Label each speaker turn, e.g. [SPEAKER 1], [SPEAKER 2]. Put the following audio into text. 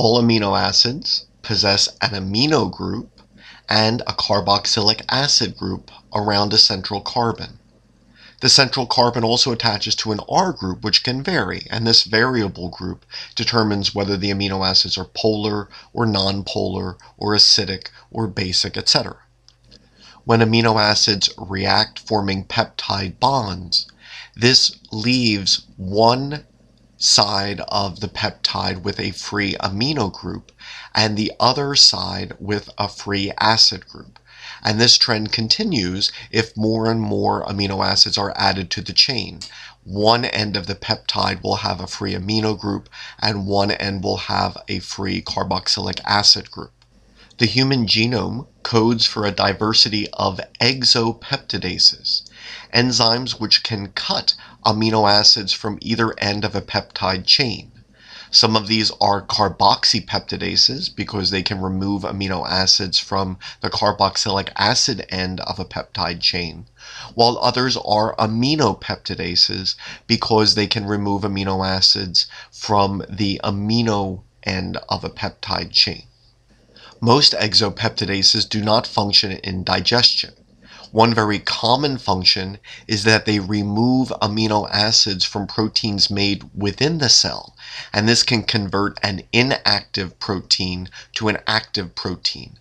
[SPEAKER 1] All amino acids possess an amino group and a carboxylic acid group around a central carbon. The central carbon also attaches to an R group, which can vary, and this variable group determines whether the amino acids are polar or nonpolar or acidic or basic, etc. When amino acids react forming peptide bonds, this leaves one side of the peptide with a free amino group and the other side with a free acid group. And this trend continues if more and more amino acids are added to the chain. One end of the peptide will have a free amino group, and one end will have a free carboxylic acid group. The human genome codes for a diversity of exopeptidases, enzymes which can cut amino acids from either end of a peptide chain. Some of these are carboxypeptidases because they can remove amino acids from the carboxylic acid end of a peptide chain, while others are aminopeptidases because they can remove amino acids from the amino end of a peptide chain. Most exopeptidases do not function in digestion. One very common function is that they remove amino acids from proteins made within the cell, and this can convert an inactive protein to an active protein.